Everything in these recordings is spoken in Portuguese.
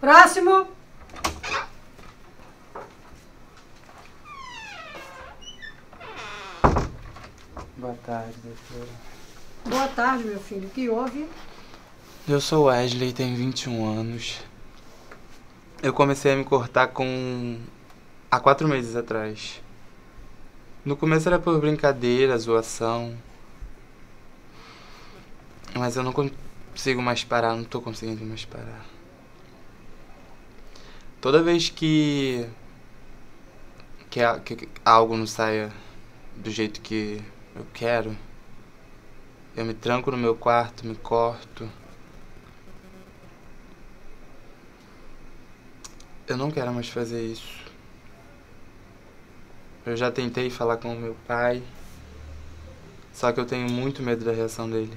Próximo. Boa tarde, doutora. Boa tarde, meu filho. O que houve? Eu sou Wesley, tenho 21 anos. Eu comecei a me cortar com. há quatro meses atrás. No começo era por brincadeira, zoação. Mas eu não consigo mais parar, não tô conseguindo mais parar. Toda vez que. que, que algo não saia do jeito que eu quero, eu me tranco no meu quarto, me corto. Eu não quero mais fazer isso. Eu já tentei falar com o meu pai, só que eu tenho muito medo da reação dele.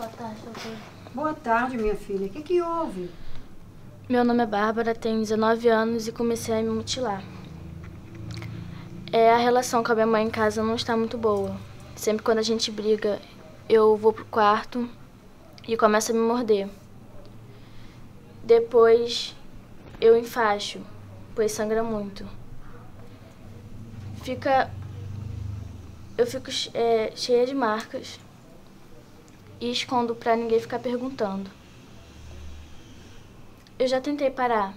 Boa tarde, doutor. Boa tarde, minha filha. O que, que houve? Meu nome é Bárbara, tenho 19 anos e comecei a me mutilar. É, a relação com a minha mãe em casa não está muito boa. Sempre quando a gente briga, eu vou pro quarto e começa a me morder. Depois eu enfaixo, pois sangra muito. Fica. Eu fico é, cheia de marcas e escondo pra ninguém ficar perguntando. Eu já tentei parar,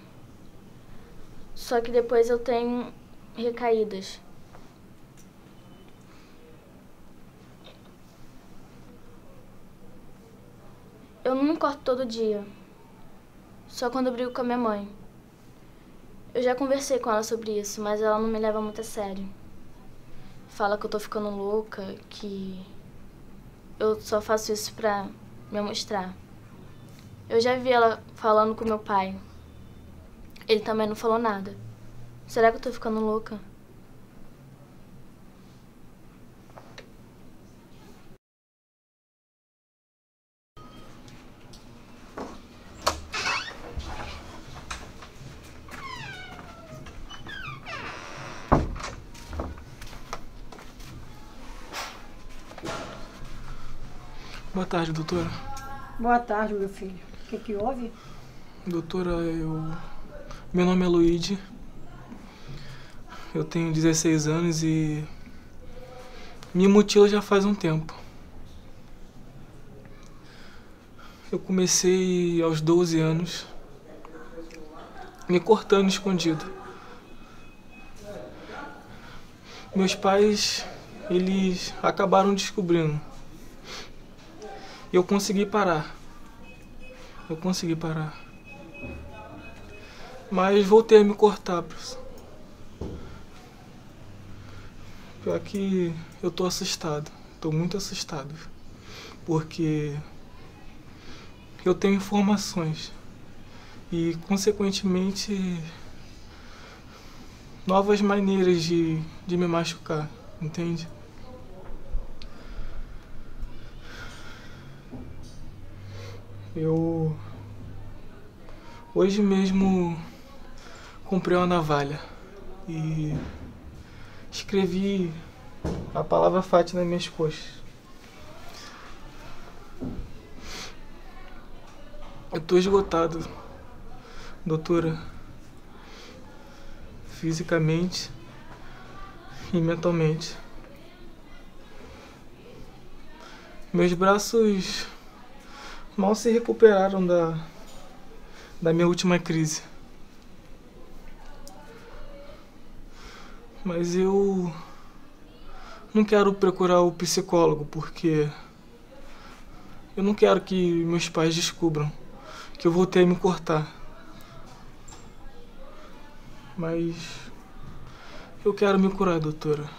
só que depois eu tenho recaídas. Eu não me corto todo dia, só quando eu brigo com a minha mãe. Eu já conversei com ela sobre isso, mas ela não me leva muito a sério. Fala que eu tô ficando louca, que eu só faço isso pra me mostrar. Eu já vi ela falando com meu pai. Ele também não falou nada. Será que eu tô ficando louca? Boa tarde, doutora. Boa tarde, meu filho. O que, que houve? Doutora, eu. Meu nome é Luigi. Eu tenho 16 anos e. Me mutila já faz um tempo. Eu comecei aos 12 anos me cortando escondido. Meus pais, eles acabaram descobrindo. Eu consegui parar. Eu consegui parar. Mas voltei a me cortar, professor. Pior que eu tô assustado. Tô muito assustado. Porque eu tenho informações. E, consequentemente, novas maneiras de, de me machucar, entende? Eu hoje mesmo comprei uma navalha e escrevi a palavra Fati nas minhas coxas. Eu tô esgotado, doutora, fisicamente e mentalmente. Meus braços mal se recuperaram da, da minha última crise. Mas eu não quero procurar o psicólogo porque eu não quero que meus pais descubram que eu voltei a me cortar. Mas eu quero me curar, doutora.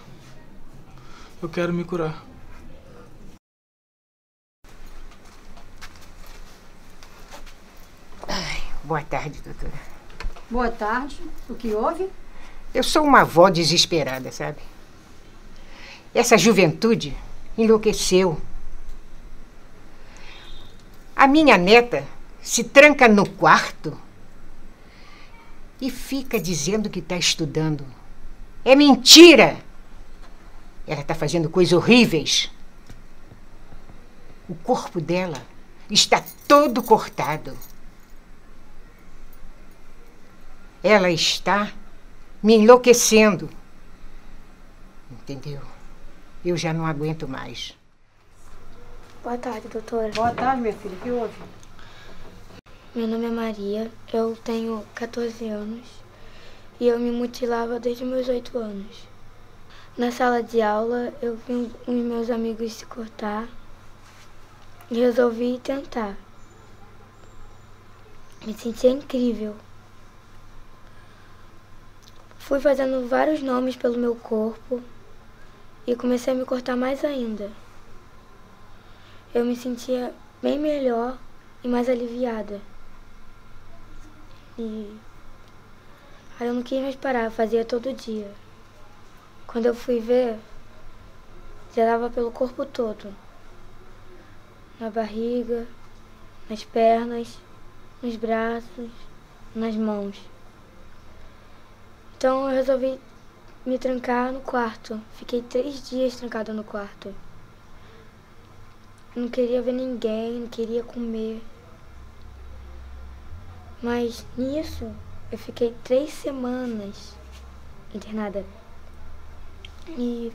Eu quero me curar. Boa tarde, doutora. Boa tarde. O que houve? Eu sou uma avó desesperada, sabe? Essa juventude enlouqueceu. A minha neta se tranca no quarto e fica dizendo que está estudando. É mentira! Ela está fazendo coisas horríveis. O corpo dela está todo cortado. Ela está me enlouquecendo. Entendeu? Eu já não aguento mais. Boa tarde, doutora. Boa tarde, minha filha. O que houve? Meu nome é Maria, eu tenho 14 anos e eu me mutilava desde meus 8 anos. Na sala de aula, eu vi os meus amigos se cortar e resolvi tentar. Me sentia incrível. Fui fazendo vários nomes pelo meu corpo e comecei a me cortar mais ainda. Eu me sentia bem melhor e mais aliviada. E aí eu não quis mais parar, fazia todo dia. Quando eu fui ver, já dava pelo corpo todo. Na barriga, nas pernas, nos braços, nas mãos. Então eu resolvi me trancar no quarto. Fiquei três dias trancada no quarto. Não queria ver ninguém, não queria comer. Mas nisso eu fiquei três semanas internada. E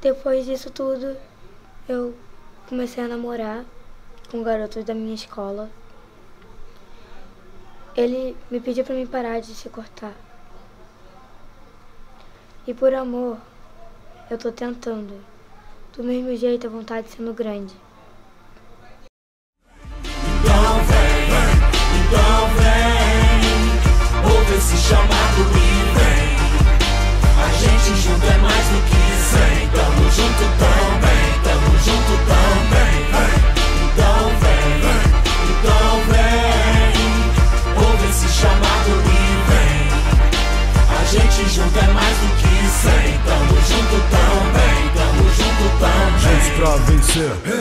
depois disso tudo eu comecei a namorar com garotos da minha escola. Ele me pediu para me parar de se cortar. E por amor, eu tô tentando. Do mesmo jeito, a vontade sendo grande. Então vem, então vem, ouve esse chamado pra vencer,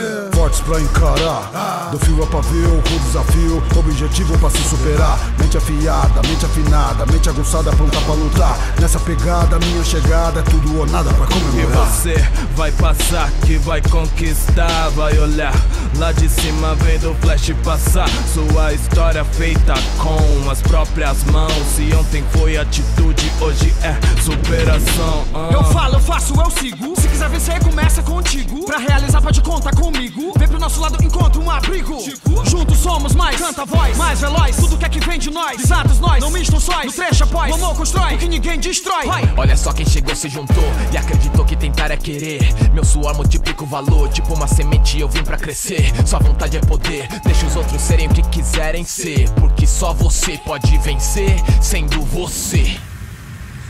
fortes pra encarar. Do fio a pavio, com desafio, objetivo pra se superar. Mente afiada, mente afinada, mente aguçada, pronta pra lutar. Nessa pegada, minha chegada é tudo ou nada pra E comemorar. você vai passar, que vai conquistar, vai olhar lá de cima vendo o flash passar. Sua história feita com as próprias mãos. Se ontem foi atitude, hoje é superação. ah. Eu falo, eu faço, eu sigo. Se quiser vencer, começa contigo. Pra realizar, pode contar comigo. Vem pro nosso lado, encontra um abrigo. Juntos somos mais, canta a voz, mais veloz. Tudo que é que vem de nós, desatos nós, não mistam sóis. No trecho após, vamos constrói, o que ninguém destrói. Vai. Olha só quem chegou, se juntou e acreditou que tentar é querer. Meu suor multiplica o valor, tipo uma semente eu vim pra crescer. Sua vontade é poder, deixa os outros serem o que quiserem ser. Porque só você pode vencer sendo você.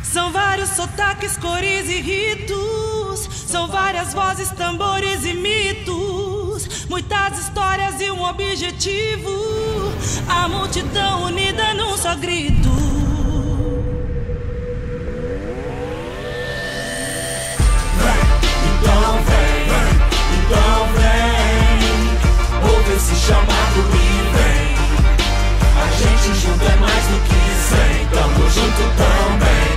São vários sotaques, cores e ritos. São várias vozes, tambores e mitos. Muitas histórias e um objetivo. A multidão unida num só grito. Então vem, então vem, ouve esse chamado e vem. A gente junto é mais do que cem, tamo junto também,